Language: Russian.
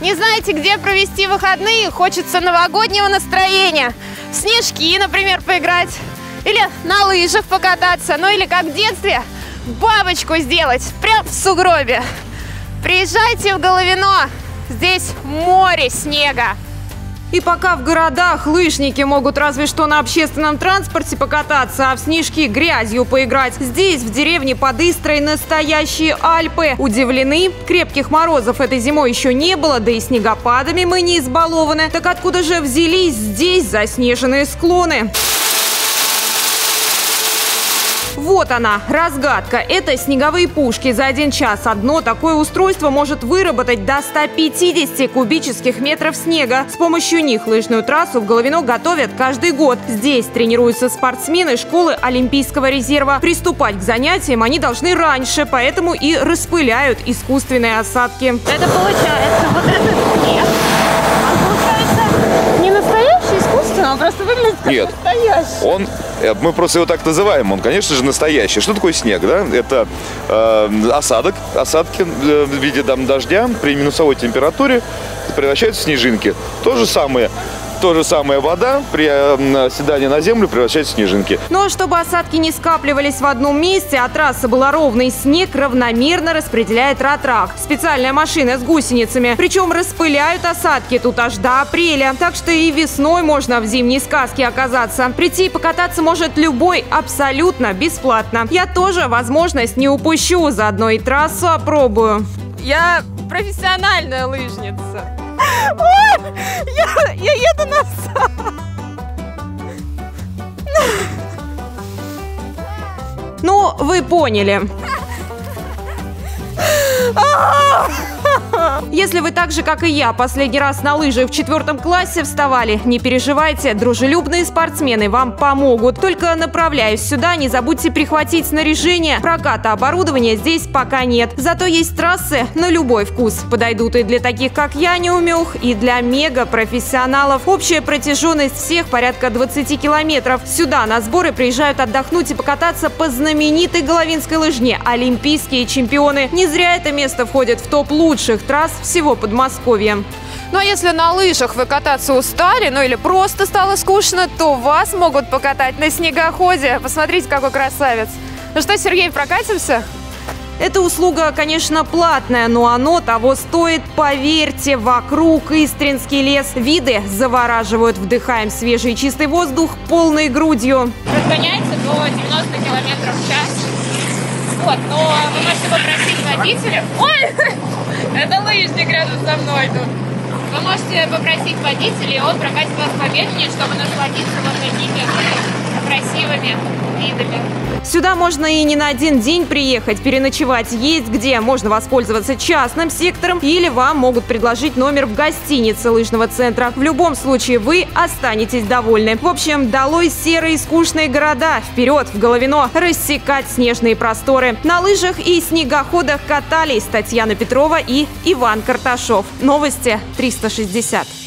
Не знаете, где провести выходные? Хочется новогоднего настроения. В снежки, например, поиграть. Или на лыжах покататься. Ну или как в детстве, бабочку сделать прям в сугробе. Приезжайте в Головино. Здесь море снега. И пока в городах лыжники могут разве что на общественном транспорте покататься, а в снежки грязью поиграть. Здесь, в деревне под Истрой, настоящие Альпы. Удивлены? Крепких морозов этой зимой еще не было, да и снегопадами мы не избалованы. Так откуда же взялись здесь заснеженные склоны? Вот она, разгадка. Это снеговые пушки. За один час одно такое устройство может выработать до 150 кубических метров снега. С помощью них лыжную трассу в Головино готовят каждый год. Здесь тренируются спортсмены школы Олимпийского резерва. Приступать к занятиям они должны раньше, поэтому и распыляют искусственные осадки. Это получается вот этот снег. Нет. настоящий. Он, э, мы просто его так называем, он, конечно же, настоящий. Что такое снег, да? Это э, осадок, осадки э, в виде там, дождя при минусовой температуре превращаются в снежинки. То же самое, то же самое вода при э, оседании на землю превращается в снежинки. Но чтобы осадки не скапливались в одном месте, а трасса была ровной, снег равномерно распределяет ратрак. Специальная машина с гусеницами. Причем распыляют осадки тут аж до апреля. Так что и весной можно в зимней сказке оказаться. Прийти и покататься может любой абсолютно бесплатно. Я тоже возможность не упущу, заодно и трассу опробую. Я профессиональная лыжница. Ой, я, я еду на Ну, вы поняли. Если вы так же, как и я, последний раз на лыжи в четвертом классе вставали, не переживайте, дружелюбные спортсмены вам помогут. Только направляясь сюда, не забудьте прихватить снаряжение. Проката оборудования здесь пока нет. Зато есть трассы на любой вкус. Подойдут и для таких, как я, неумех, и для мега-профессионалов. Общая протяженность всех порядка 20 километров. Сюда на сборы приезжают отдохнуть и покататься по знаменитой Головинской лыжне. Олимпийские чемпионы. Не зря это место входит в топ лучших трасс всего Подмосковья. Ну а если на лыжах вы кататься устали, ну или просто стало скучно, то вас могут покатать на снегоходе. Посмотрите, какой красавец. Ну что, Сергей, прокатимся? Эта услуга, конечно, платная, но оно того стоит. Поверьте, вокруг Истринский лес. Виды завораживают. Вдыхаем свежий и чистый воздух полной грудью. Разгоняется до 90 километров в час. Вот, но вы можете попросить водителя... Ой, это лыжник рядом со мной тут. Вы можете попросить водителя, и он прокатит вас помедленнее, чтобы насладиться вот такими красивыми видами. Сюда можно и не на один день приехать, переночевать есть где. Можно воспользоваться частным сектором или вам могут предложить номер в гостинице лыжного центра. В любом случае вы останетесь довольны. В общем, долой серые скучные города. Вперед в Головино рассекать снежные просторы. На лыжах и снегоходах катались Татьяна Петрова и Иван Карташов. Новости 360.